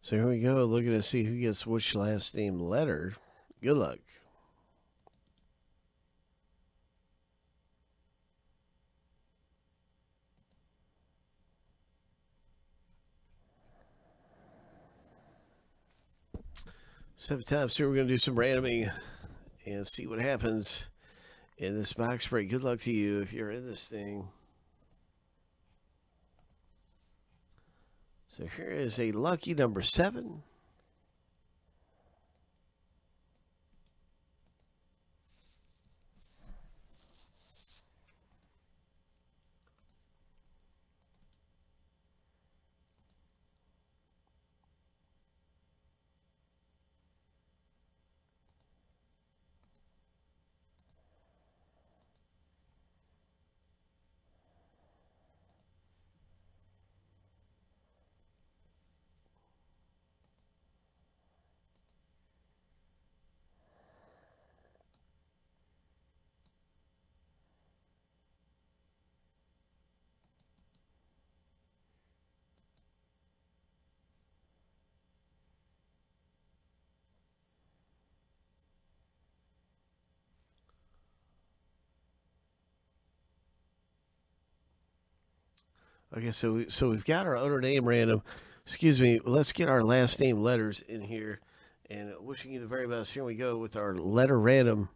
So here we go, looking to see who gets which last name letter. Good luck. Seven times here, we're going to do some randoming and see what happens in this box break. Good luck to you if you're in this thing. So here is a lucky number seven. Okay, so we, so we've got our owner name random. Excuse me. Let's get our last name letters in here, and wishing you the very best. Here we go with our letter random.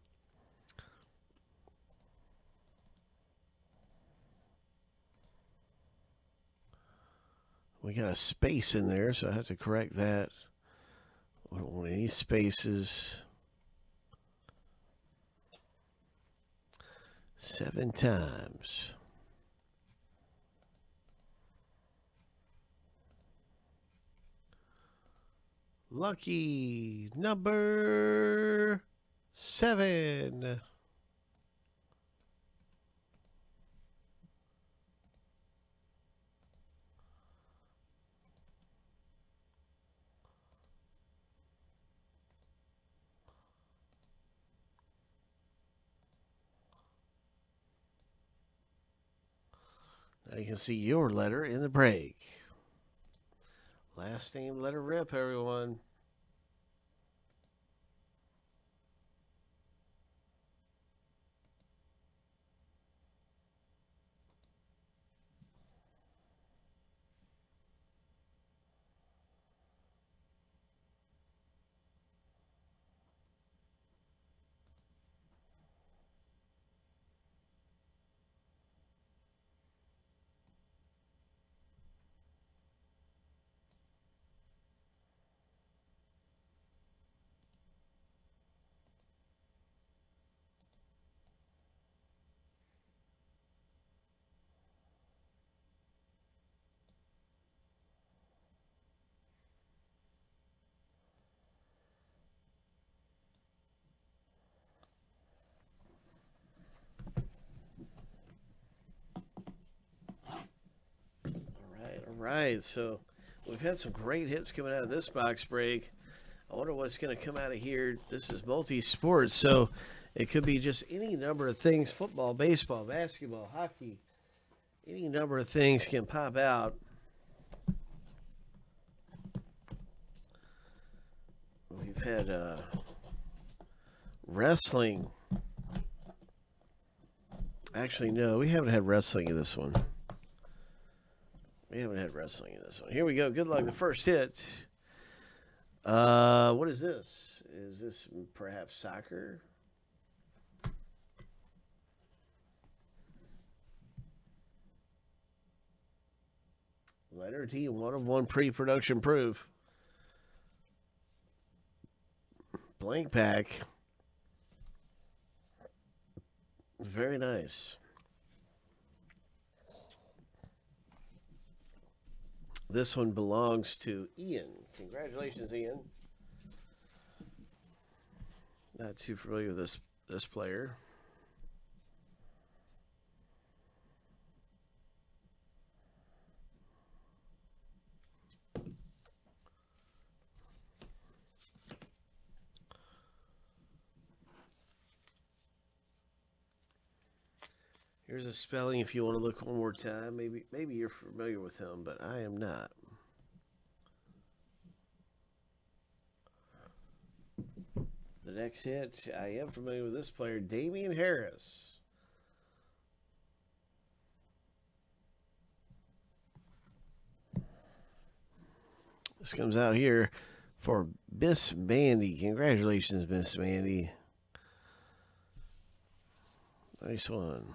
We got a space in there, so I have to correct that. We don't want any spaces. Seven times. Lucky number seven. You can see your letter in the break. Last name, letter rip, everyone. Right, so we've had some great hits coming out of this box break. I wonder what's going to come out of here. This is multi-sports, so it could be just any number of things: football, baseball, basketball, hockey. Any number of things can pop out. We've had uh, wrestling. Actually, no, we haven't had wrestling in this one. We haven't had wrestling in this one. Here we go. Good luck. The first hit. Uh, what is this? Is this perhaps soccer? Letter T, one of one pre-production proof. Blank pack. Very nice. This one belongs to Ian. Congratulations, Ian. Not too familiar with this this player. Here's a spelling if you want to look one more time. Maybe maybe you're familiar with him, but I am not. The next hit, I am familiar with this player, Damien Harris. This comes out here for Miss Mandy. Congratulations, Miss Mandy. Nice one.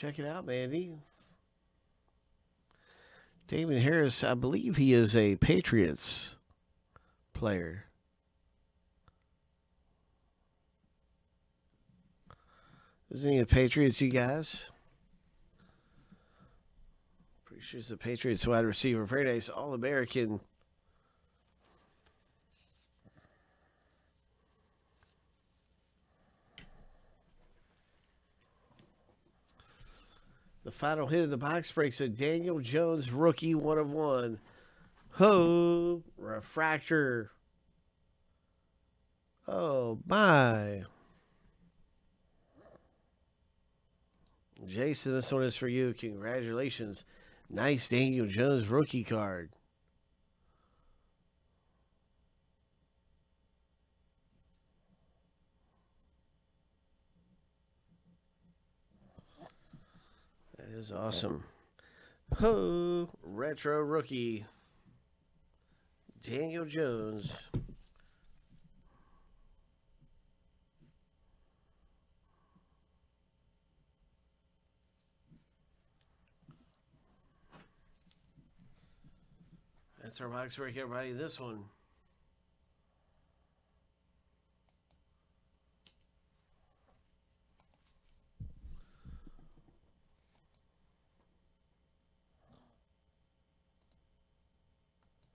Check it out, Mandy. Damon Harris, I believe he is a Patriots player. Isn't he a Patriots, you guys? Pretty sure he's a Patriots wide receiver. Nice All American. The final hit of the box breaks a Daniel Jones rookie one of one. Ho refractor. Oh my. Jason, this one is for you. Congratulations. Nice Daniel Jones rookie card. Is awesome. Ho, retro rookie. Daniel Jones. That's our box right here, buddy. This one.